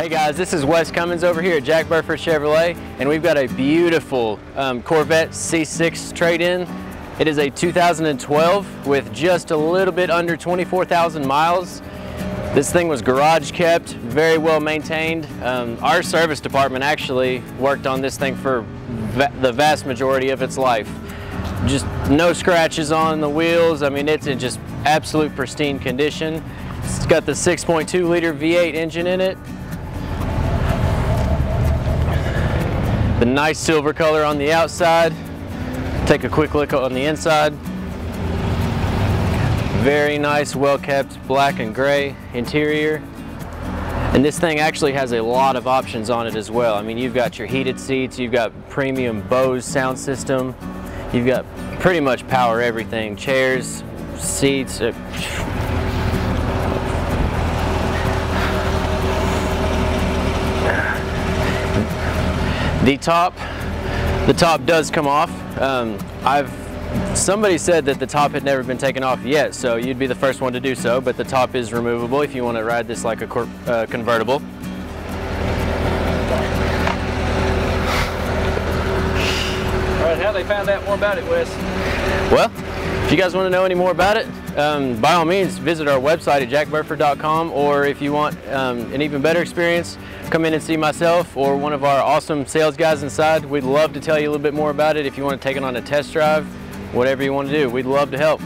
Hey guys, this is Wes Cummins over here at Jack Burford Chevrolet, and we've got a beautiful um, Corvette C6 trade-in. It is a 2012 with just a little bit under 24,000 miles. This thing was garage kept, very well maintained. Um, our service department actually worked on this thing for va the vast majority of its life. Just no scratches on the wheels. I mean, it's in just absolute pristine condition. It's got the 6.2 liter V8 engine in it. The nice silver color on the outside. Take a quick look on the inside. Very nice, well-kept black and gray interior. And this thing actually has a lot of options on it as well. I mean, you've got your heated seats, you've got premium Bose sound system, you've got pretty much power everything. Chairs, seats, uh, The top, the top does come off. Um, I've Somebody said that the top had never been taken off yet, so you'd be the first one to do so, but the top is removable if you want to ride this like a uh, convertible. All right, how they found out more about it, Wes? Well, if you guys want to know any more about it, um, by all means, visit our website at jackburford.com, or if you want um, an even better experience, come in and see myself or one of our awesome sales guys inside. We'd love to tell you a little bit more about it if you want to take it on a test drive, whatever you want to do. We'd love to help.